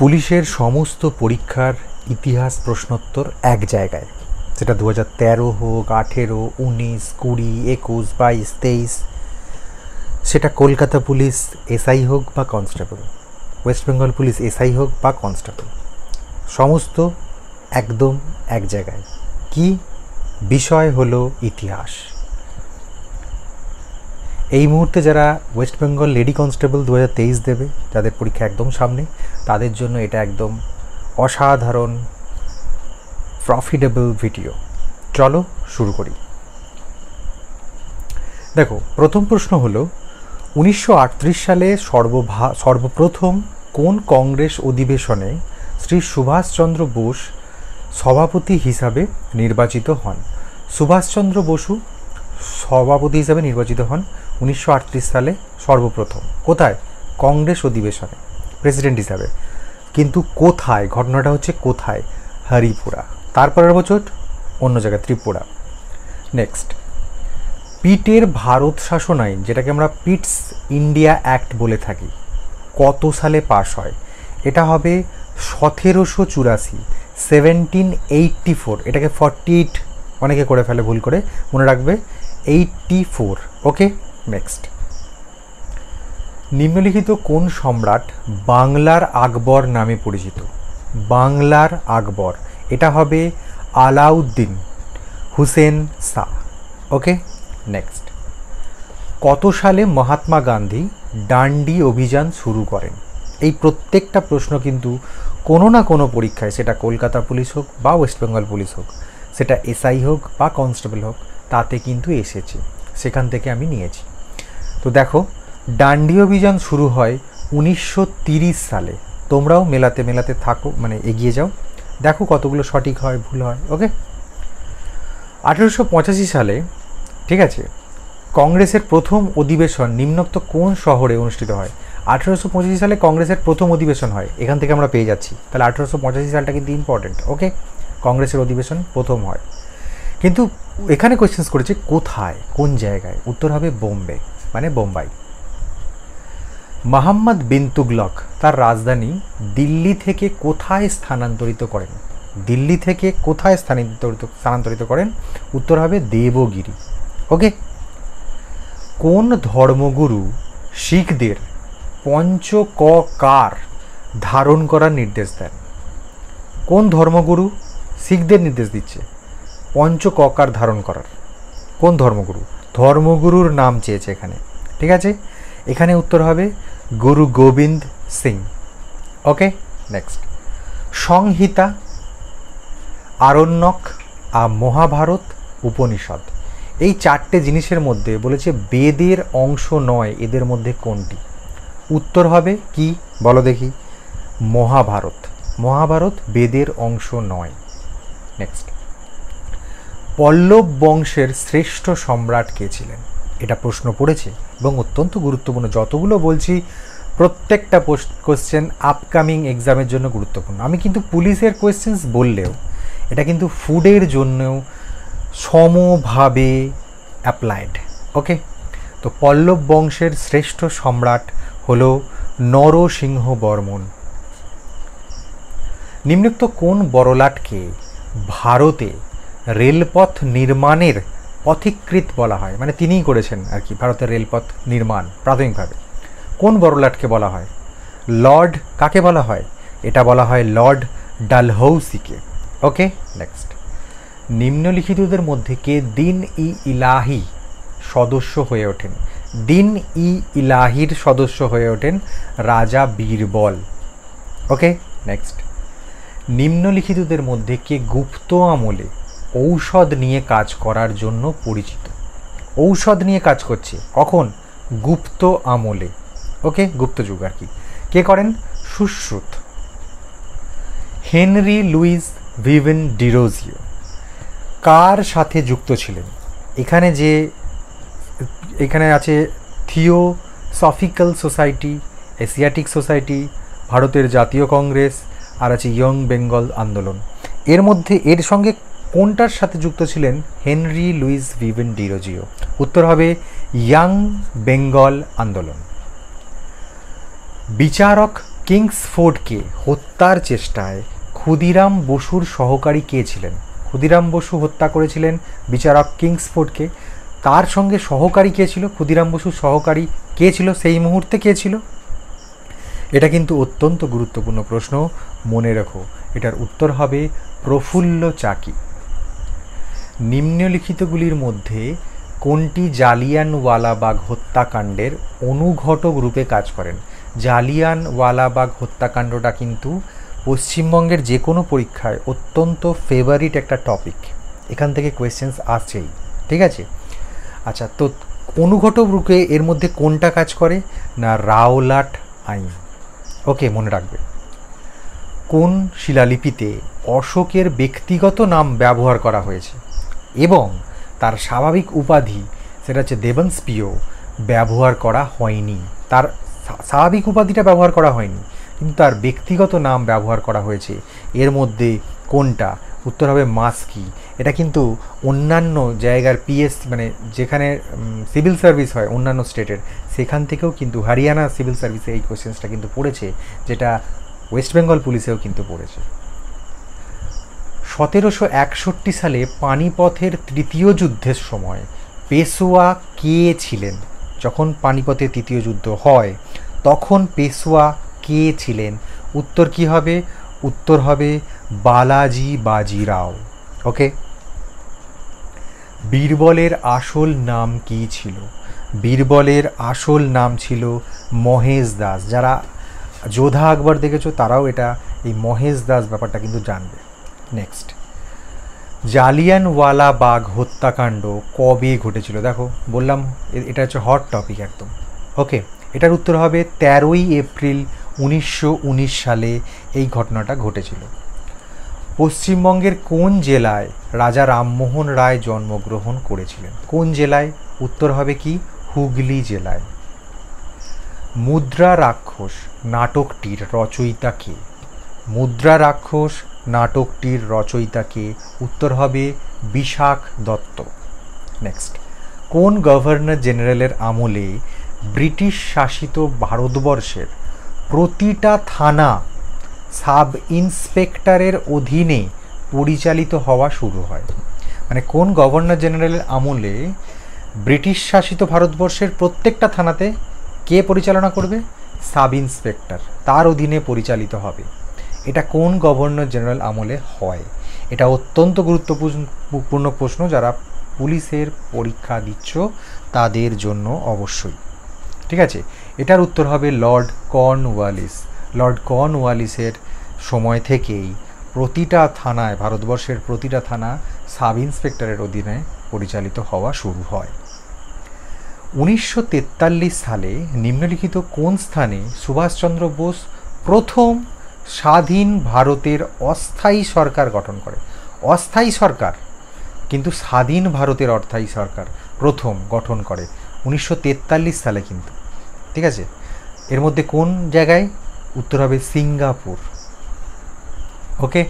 পুলিশের সমস্ত পরীক্ষার ইতিহাস প্রশ্নোত্তর এক জায়গায়। সেটা দু হাজার তেরো হোক, আঠেরো, উনিশ, কুড়ি, একুশ, বাইশ, তেইশ। সেটা কলকাতা পুলিশ এসআই হোক বা constable, West Bengal police SI হোক বা কনস্টেবল। সমস্ত একদম এক জায়গায়। কি? বিষয় হলো ইতিহাস। এই মুহূর্তে যারা ওয়েস্ট বেঙ্গল লেডি কনস্টেবল দু হাজার তেইশ দেবে, যাদের পরীক্ষা একদম সামনে, তাদের জন্য এটা একদম অসাধারণ প্রফিটেবল ভিডিও চলো শুরু করি। দেখো, প্রথম প্রশ্ন হলো, উনিশশো আটত্রিশ সালে সর্বভা, সর্বপ্রথম কোন কংগ্রেস অধিবেশনে শ্রী সুভাষচন্দ্র বোস সভাপতি হিসাবে নির্বাচিত হন? সুভাষচন্দ্র বসু সভাপতি হিসাবে নির্বাচিত হন উনিশশো আটত্রিশ সালে সর্বপ্রথম। কোথায়? কংগ্রেস অধিবেশনে। প্রেসিডেন্ট হিসাবে। কিন্তু কোথায়? ঘটনাটা হচ্ছে কোথায়? হরিপুরা। তারপরের বছর অন্য জায়গায়, ত্রিপুরা। নেক্সট পিটের ভারত শাসন আইন, যেটাকে আমরা পিটস ইন্ডিয়া অ্যাক্ট বলে থাকি, কত সালে পাশ হয়? এটা হবে সতেরোশো চুরাশি, সেভেন্টিন এইটটি ফোর। এটাকে ফর্টি এইট অনেকে করে ফেলে, ভুল করে। মনে রাখবে এইটটি ফোর ওকে নেক্সট নিম্নলিখিত কোন সম্রাট বাংলার আকবর নামে পরিচিত? বাংলার আকবর। এটা হবে আলাউদ্দিন হুসেন শাহ। ওকে নেক্সট কত সালে মহাত্মা গান্ধী ডান্ডি অভিযান শুরু করেন? এই প্রত্যেকটা প্রশ্ন কিন্তু কোনো না কোনো পরীক্ষায়, সেটা কলকাতা পুলিশ হোক বা ওয়েস্ট বেঙ্গল পুলিশ হোক, সেটা এসআই হোক বা কনস্টেবল হোক, তাতে কিন্তু এসেছে। সেখান থেকে আমি নিয়েছি। তো দেখো, ডান্ডি অভিযান শুরু হয় উনিশশো সালে। তোমরাও মেলাতে মেলাতে থাকো মানে এগিয়ে যাও। দেখো কতগুলো সঠিক হয়, ভুল হয়, ওকে? আঠেরোশো পঁচাশি সালে, ঠিক আছে, কংগ্রেসের প্রথম অধিবেশন নিম্নোক্ত কোন শহরে অনুষ্ঠিত হয়? আঠেরোশো পঁচাশি সালে কংগ্রেসের প্রথম অধিবেশন হয়, এখান থেকে আমরা পেয়ে যাচ্ছি। তাহলে আঠেরোশো পঁচাশি সালটা কিন্তু ইম্পর্টেন্ট ওকে? কংগ্রেসের অধিবেশন প্রথম হয়। কিন্তু এখানে কোয়েশ্চেন্স করেছে, কোথায়? কোন জায়গায়? উত্তর হবে বোম্বে। মানে বোম্বাই। মাহমদ বিন তুগলক তার রাজধানী দিল্লি থেকে কোথায় স্থানান্তরিত করেন? দিল্লি থেকে কোথায় স্থানান্তরিত স্থানান্তরিত করেন? উত্তর হবে দেবগিরি। ওকে? কোন ধর্মগুরু শিখদের পঞ্চ ক কার ধারণ করার নির্দেশ দেন? কোন ধর্মগুরু শিখদের নির্দেশ দিচ্ছে? পঞ্চ ককার ধারণ করার। কোন ধর্মগুরু? ধর্মগুরুর নাম চেয়েছে এখানে। ঠিক আছে? এখানে উত্তর হবে গুরু গোবিন্দ সিং। ওকে? নেক্সট সংহিতা, আরণ্যক আর মহাভারত উপনিষদ। এই চারটে জিনিসের মধ্যে বলেছে বেদের অংশ নয়, এদের মধ্যে কোনটি? উত্তর হবে কি? বলো দেখি। মহাভারত। মহাভারত বেদের অংশ নয়। নেক্সট পল্লব বংশের শ্রেষ্ঠ সম্রাট কে ছিলেন? এটা প্রশ্ন পড়েছে এবং অত্যন্ত গুরুত্বপূর্ণ। যতগুলো বলছি, প্রত্যেকটা কোশ্চেন আপকামিং এক্সামের জন্য গুরুত্বপূর্ণ। আমি কিন্তু পুলিশের কোয়েশ্চেন্স বললেও, এটা কিন্তু ফুডের জন্যও সমভাবে অ্যাপ্লাইড ওকে তো পল্লব বংশের শ্রেষ্ঠ সম্রাট হল নরসিংহ বর্মন নিম্নোক্ত কোন বড়লাটকে ভারতে রেলপথ নির্মাণের পথিকৃত বলা হয়। মানে তিনিই করেছেন আর কি, ভারতের রেলপথ নির্মাণ প্রাথমিকভাবে। কোন বড়লাটকে বলা হয়? লর্ড কাকে বলা হয়? এটা বলা হয় লর্ড ডালহৌসিকে। ওকে, নেক্সট। নিম্নলিখিতদের মধ্যে কে দিন ই ইলাহি সদস্য হয়ে ওঠেন? দিন ই ইলাহির সদস্য হয়ে ওঠেন রাজা বীরবল। ওকে, নেক্সট। নিম্নলিখিতদের মধ্যে কে গুপ্ত আমলে ঔষধ নিয়ে কাজ করার জন্য পরিচিত। ঔষধ নিয়ে কাজ করছে। কখন? গুপ্ত আমলে। ওকে? গুপ্ত যুগ আর কি। কে করেন? Sushruta. Henry Louis Vivian Derozio. কার সাথে যুক্ত ছিলেন? এখানে যে, এখানে আছে থিওসফিক্যাল সোসাইটি, এশিয়াটিক সোসাইটি, ভারতের জাতীয় কংগ্রেস, আর আছে ইয়ং বেঙ্গল আন্দোলন। এর মধ্যে, এর সঙ্গে কোনটার সাথে যুক্ত ছিলেন হেনরি লুইস ভিভেন ডিরোজিও উত্তর হবে, ইয়াং বেঙ্গল আন্দোলন। বিচারক কিংসফোর্ডকে হত্যার চেষ্টায় ক্ষুদিরাম বসুর সহকারী কে ছিলেন? ক্ষুদিরাম বসু হত্যা করেছিলেন বিচারক কিংসফোর্ডকে। তার সঙ্গে সহকারী কে ছিল? ক্ষুদিরাম বসুর সহকারী কে ছিল? সেই মুহূর্তে কে ছিল? এটা কিন্তু অত্যন্ত গুরুত্বপূর্ণ প্রশ্ন। মনে রেখো, এটার উত্তর হবে প্রফুল্ল চাকি। নিম্নলিখিতগুলির মধ্যে কোনটি জালিয়ানওয়ালাবাগ হত্যাকাণ্ডের অনুঘটক রূপে কাজ করেন? জালিয়ানওয়ালাবাগ হত্যাকাণ্ডটা কিন্তু পশ্চিমবঙ্গের যে কোনো পরীক্ষায় অত্যন্ত ফেভারিট একটা টপিক এখান থেকে কোয়েশ্চেন্স আসছেই, ঠিক আছে? আচ্ছা তো অনুঘটক রূপে এর মধ্যে কোনটা কাজ করে? না, রাওলাট আইন। ওকে, মনে রাখবে। কোন শিলালিপিতে অশোকের ব্যক্তিগত নাম ব্যবহার করা হয়েছে? এবং তার স্বাভাবিক উপাধি, সেটা হচ্ছে দেবন্সপিও ব্যবহার করা হয়নি। তার স্বাভাবিক উপাধিটা ব্যবহার করা হয়নি, কিন্তু তার ব্যক্তিগত নাম ব্যবহার করা হয়েছে। এর মধ্যে কোনটা? উত্তর হবে মাস্কি। এটা কিন্তু অন্যান্য জায়গার পিএস মানে যেখানে সিভিল সার্ভিস হয় অন্যান্য স্টেটের, সেখান থেকেও কিন্তু হরিয়ানা সিভিল সার্ভিসে এই কোয়েশ্চেন্সটা কিন্তু পড়েছে, যেটা ওয়েস্ট বেঙ্গল পুলিশেও কিন্তু পড়েছে। সতেরোশো একষট্টি সালে পানিপথের তৃতীয় যুদ্ধের সময় পেশোয়া কে ছিলেন? যখন পানিপথের তৃতীয় যুদ্ধ হয়, তখন পেশোয়া কে ছিলেন? উত্তর কি হবে? উত্তর হবে বালাজি বাজিরাও। ওকে বীরবলের আসল নাম কি ছিল? বীরবলের আসল নাম ছিল মহেশ দাস। যারা যোধা আকবর দেখেছ, তারাও এটা, এই মহেশ দাস ব্যাপারটা কিন্তু জানবে। নেক্সট। জালিয়ানওয়ালা বাগ হত্যাকাণ্ড কবে ঘটেছিল? দেখো, বললাম এটা হচ্ছে হট টপিক একদম। ওকে এটার উত্তর হবে তেরোই এপ্রিল উনিশশো উনিশ সালে এই ঘটনাটা ঘটেছিল। পশ্চিমবঙ্গের কোন জেলায় রাজা রামমোহন রায় জন্মগ্রহণ করেছিলেন? কোন জেলায়? উত্তর হবে কি? হুগলি জেলায়। মুদ্রা রাক্ষস নাটকটির রচয়িতা কে? মুদ্রা রাক্ষস নাটকটির রচয়িতাকে উত্তর হবে বিশাখ দত্ত। নেক্সট কোন গভর্নর জেনারেলের আমলে ব্রিটিশ শাসিত ভারতবর্ষের প্রতিটা থানা সাব ইন্সপেক্টরের অধীনে পরিচালিত হওয়া শুরু হয়? মানে কোন গভর্নর জেনারেলের আমলে ব্রিটিশ শাসিত ভারতবর্ষের প্রত্যেকটা থানাতে কে পরিচালনা করবে? সাব ইন্সপেক্টর তার অধীনে পরিচালিত হবে। এটা কোন গভর্নর জেনারেল আমলে হয়? এটা অত্যন্ত গুরুত্বপূর্ণ প্রশ্ন যারা পুলিশের পরীক্ষা দিচ্ছ তাদের জন্য অবশ্যই। ঠিক আছে? এটার উত্তর হবে লর্ড কর্নওয়ালিস। লর্ড কর্নওয়ালিসের সময় থেকেই প্রতিটা থানায়, ভারতবর্ষের প্রতিটা থানা সাব ইন্সপেক্টরের অধীনে পরিচালিত হওয়া শুরু হয়। উনিশশো তেতাল্লিশ সালে নিম্নলিখিত কোন স্থানে সুভাষচন্দ্র বোস প্রথম স্বাধীন ভারতের অস্থায়ী সরকার গঠন করে। অস্থায়ী সরকার, কিন্তু স্বাধীন ভারতের অর্থায়ী সরকার প্রথম গঠন করে উনিশশো তেতাল্লিশ সালে কিন্তু। ঠিক আছে? এর মধ্যে কোন জায়গায়? উত্তর হবে সিঙ্গাপুর। ওকে?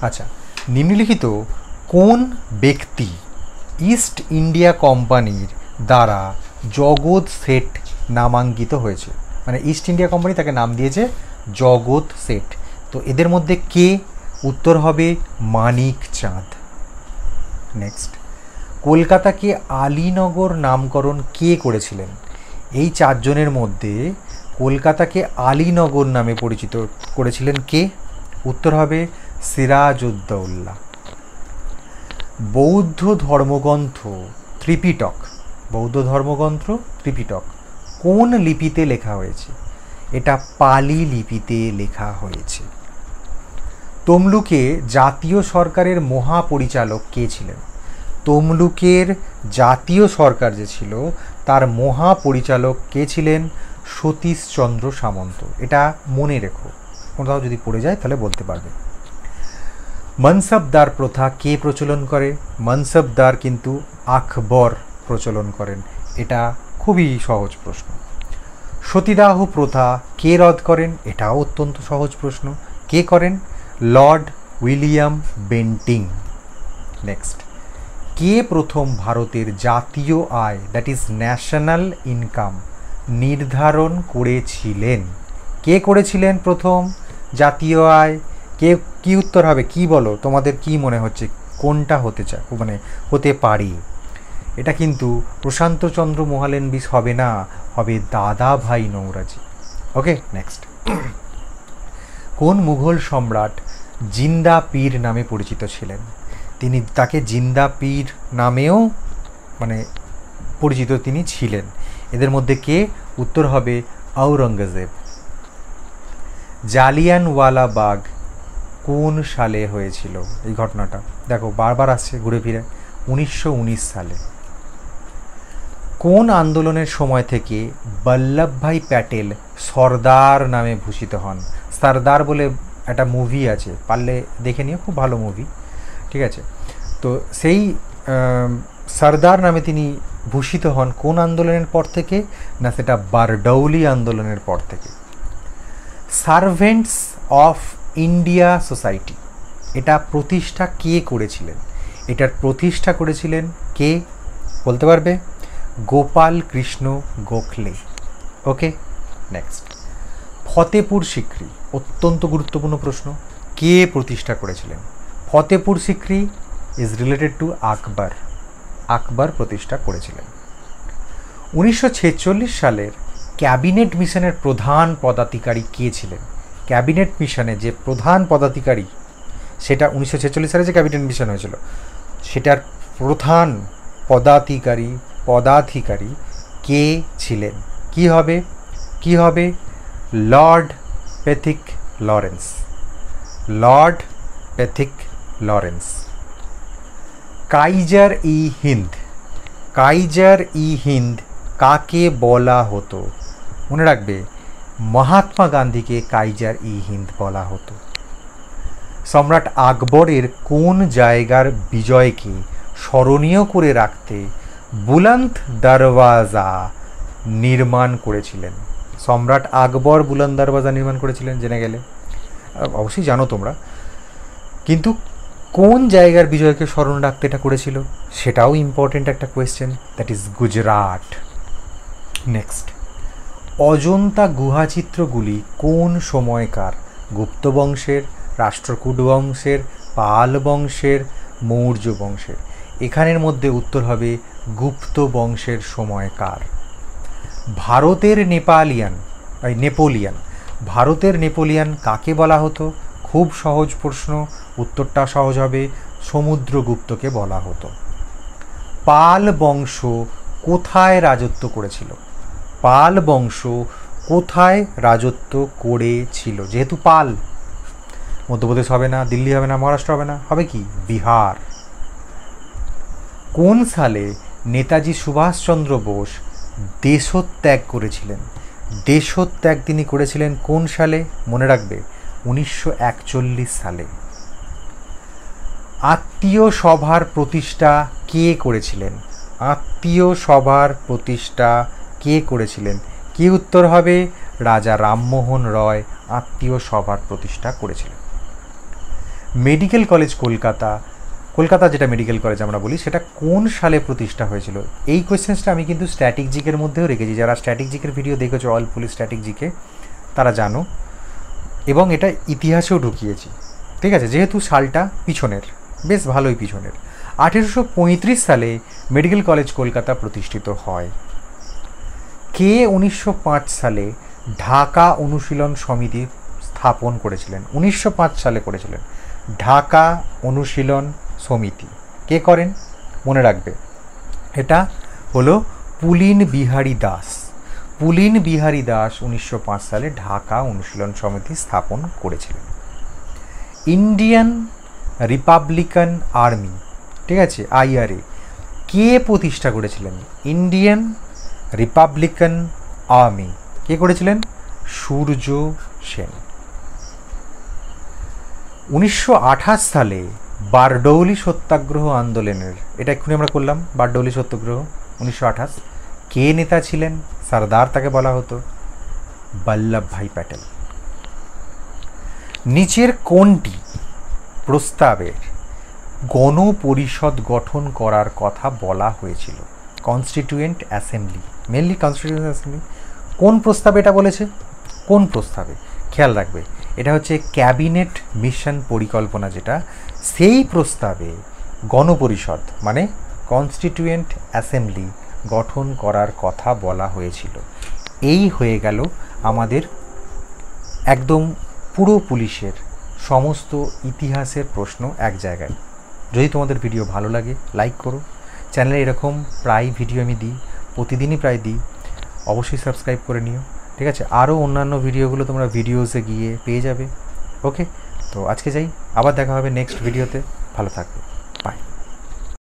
আচ্ছা নিম্নলিখিত কোন ব্যক্তি ইস্ট ইন্ডিয়া কোম্পানির দ্বারা জগৎ সেট নামাঙ্কিত হয়েছে? মানে ইস্ট ইন্ডিয়া কোম্পানি তাকে নাম দিয়েছে জগৎ সেট। তো এদের মধ্যে কে উত্তর হবে? মানিক চাঁদ। নেক্সট। কলকাতাকে আলীনগর নামকরণ কে করেছিলেন? এই চারজনের মধ্যে কলকাতাকে আলীনগর নামে পরিচিত করেছিলেন কে? উত্তর হবে সিরাজউদ্দৌল্লা বৌদ্ধ ধর্মগ্রন্থ ত্রিপিটক। বৌদ্ধ ধর্মগ্রন্থ ত্রিপিটক। কোন লিপিতে লেখা হয়েছে? এটা পালি লিপিতে লেখা হয়েছে। তমলুকে জাতীয় সরকারের মহাপরিচালক কে ছিলেন? তমলুকের জাতীয় সরকার যে ছিল, তার মহাপরিচালক কে ছিলেন? সতীশচন্দ্র সামন্ত। এটা মনে রেখো। কোথাও যদি পড়ে যায়, তাহলে বলতে পারবে। মনসবদার প্রথা কে প্রচলন করে? মনসবদার কিন্তু আকবর প্রচলন করেন। এটা খুবই সহজ প্রশ্ন। সতীদাহ প্রথা কে রদ করেন? এটাও অত্যন্ত সহজ প্রশ্ন। কে করেন? Lord William Bentinck. নেক্সট কে প্রথম ভারতের জাতীয় আয় দ্যাট ইজ ন্যাশনাল ইনকাম নির্ধারণ করেছিলেন? কে করেছিলেন প্রথম জাতীয় আয়? কে, কি উত্তর হবে? কি বলো? তোমাদের কি মনে হচ্ছে? কোনটা হতে চায় মানে হতে পারি? এটা কিন্তু প্রশান্তচন্দ্র মোহালেনবিস হবে না। হবে দাদা ভাই নৌরাজি। ওকে নেক্সট কোন মুঘল সম্রাট জিন্দা পীর নামে পরিচিত ছিলেন? তিনি তাকে জিন্দা পীর নামেও মানে পরিচিত তিনি ছিলেন। এদের মধ্যে কে? উত্তর হবে আওরঙ্গজেব জালিয়ানওয়ালা বাগ কোন সালে হয়েছিল এই ঘটনাটা? দেখো, বারবার আসছে ঘুরে ফিরে। উনিশশো উনিশ সালে। কোন আন্দোলনের সময় থেকে বল্লভভাই প্যাটেল সর্দার নামে ভূষিত হন? সর্দার বলে একটা মুভি আছে, পারলে দেখে নিও, খুব ভালো মুভি ঠিক আছে? তো সেই সর্দার নামে তিনি ভূষিত হন কোন আন্দোলনের পর থেকে? না, সেটা বারডৌলি আন্দোলনের পর থেকে। সার্ভেন্টস অফ ইন্ডিয়া সোসাইটি, এটা প্রতিষ্ঠা কে করেছিলেন? এটার প্রতিষ্ঠা করেছিলেন কে? বলতে পারবে? গোপাল কৃষ্ণ গোখলে। ওকে নেক্সট ফতেপুর সিক্রি, অত্যন্ত গুরুত্বপূর্ণ প্রশ্ন। কে প্রতিষ্ঠা করেছিলেন? Fatehpur Sikri is related to Akbar. Akbar প্রতিষ্ঠা করেছিলেন। উনিশশো ছেচল্লিশ সালের ক্যাবিনেট মিশনের প্রধান পদাধিকারী কে ছিলেন? ক্যাবিনেট মিশনে যে প্রধান পদাধিকারী, সেটা উনিশশো ছেচল্লিশ সালে যে ক্যাবিনেট মিশন হয়েছিল, সেটার প্রধান পদাধিকারী পদাধিকারী কে ছিলেন? কি হবে? কি হবে? Lord Pethick Lawrence. Lord Pethick Lawrence. Kaiser ই হিন্দ। কাইজার ই হিন্দ কাকে বলা হতো? মনে রাখবে, মহাত্মা গান্ধীকে কাইজার ই হিন্দ বলা হতো। সম্রাট আকবরের কোন জায়গার বিজয়কে স্মরণীয় করে রাখতে বুলন্ত দরওয়াজা নির্মাণ করেছিলেন। সম্রাট আকবর বুলন্দ দরওয়াজা নির্মাণ করেছিলেন, জেনে গেলে। অবশ্যই জানো তোমরা। কিন্তু কোন জায়গার বিজয়কে স্মরণ রাখতে এটা করেছিল? সেটাও ইম্পর্টেন্ট একটা question that is Gujarat. Next Ajanta গুহাচিত্রগুলি কোন সময়কার? গুপ্ত বংশের, রাষ্ট্রকূট বংশের, পাল বংশের, মৌর্য বংশের। এখানের মধ্যে উত্তর হবে গুপ্ত বংশের সময়কার ভারতের নেপালিয়ান নেপোলিয়ান। ভারতের নেপোলিয়ান কাকে বলা হতো? খুব সহজ প্রশ্ন, উত্তরটা সহজ হবে, সমুদ্রগুপ্তকে বলা হতো। পাল বংশ কোথায় রাজত্ব করেছিল? পাল বংশ কোথায় রাজত্ব করেছিল? যেহেতু পাল, মধ্যপ্রদেশ হবে না, দিল্লি হবে না, মহারাষ্ট্র হবে না, হবে কি? বিহার। কোন সালে নেতাজি সুভাষচন্দ্র বোস দেশত্যাগ করেছিলেন। দেশত্যাগ তিনি করেছিলেন কোন সালে? মনে রাখবে, উনিশশো একচল্লিশ সালে। আত্মীয় সভার প্রতিষ্ঠা কে করেছিলেন? আত্মীয় সভার প্রতিষ্ঠা কে করেছিলেন? কি উত্তর হবে? রাজা রামমোহন রয় আত্মীয় সভার প্রতিষ্ঠা করেছিলেন। মেডিকেল কলেজ কলকাতা কলকাতা যেটা মেডিকেল কলেজ আমরা বলি, সেটা কোন সালে প্রতিষ্ঠা হয়েছিল? এই কোয়েশ্চেন্সটা আমি কিন্তু স্ট্যাটিক জিকের মধ্যেও রেখেছি। যারা স্ট্যাটিক জিকের ভিডিও দেখেছ অল পুলিশ স্ট্যাটিক জিকে তারা জানো। এবং এটা ইতিহাসেও ঢুকিয়েছি। ঠিক আছে? যেহেতু সালটা পিছনের, বেশ ভালোই পিছনের। আঠেরোশো পঁয়ত্রিশ সালে মেডিকেল কলেজ কলকাতা প্রতিষ্ঠিত হয়। কে উনিশশো পাঁচ সালে ঢাকা অনুশীলন সমিতি স্থাপন করেছিলেন? উনিশশো পাঁচ সালে করেছিলেন। ঢাকা অনুশীলন সমিতি। কে করেন? মনে রাখবে। এটা হলো পুলিন বিহারী দাস। পুলিন বিহারী দাস উনিশশো পাঁচ সালে ঢাকা অনুশীলন সমিতি স্থাপন করেছিলেন। ইন্ডিয়ান রিপাবলিকান আর্মি, ঠিক আছে, আইআরএ। কে প্রতিষ্ঠা করেছিলেন? Indian Republican army. কে করেছিলেন? সূর্য সেন। উনিশশো আঠাশ সালে বারডৌলি সত্যাগ্রহ আন্দোলনের, এটা এক্ষুনি আমরা করলাম, বারডৌলি সত্যাগ্রহ, উনিশশো আঠাশ। কে নেতা ছিলেন? সর্দার তাকে বলা হতো। বল্লভভাই প্যাটেল। নিচের কোনটি প্রস্তাবের গণপরিষদ গঠন করার কথা বলা হয়েছিল। Constituent assembly. Mainly constituent assembly. কোন প্রস্তাবে এটা বলেছে? কোন প্রস্তাবে? খেয়াল রাখবে। এটা হচ্ছে ক্যাবিনেট মিশন পরিকল্পনা যেটা সেই প্রস্তাবে গণপরিষদ মানে কনস্টিটিউয়েন্ট অ্যাসেম্বলি গঠন করার কথা বলা হয়েছিল। এই হয়ে গেল আমাদের একদম পুরো পুলিশের সমস্ত ইতিহাসের প্রশ্ন এক জায়গায়। যদি তোমাদের ভিডিও ভালো লাগে লাইক করো। চ্যানেলে এরকম প্রায় ভিডিও আমি দিই, প্রতিদিনই প্রায় দিই। অবশ্যই সাবস্ক্রাইব করে নিও, ঠিক আছে? আরও অন্যান্য ভিডিওগুলো তোমরা ভিডিওসে গিয়ে পেয়ে যাবে ওকে তো আজকে যাই আবার দেখা হবে নেক্সট ভিডিওতে ভালো থাকবে।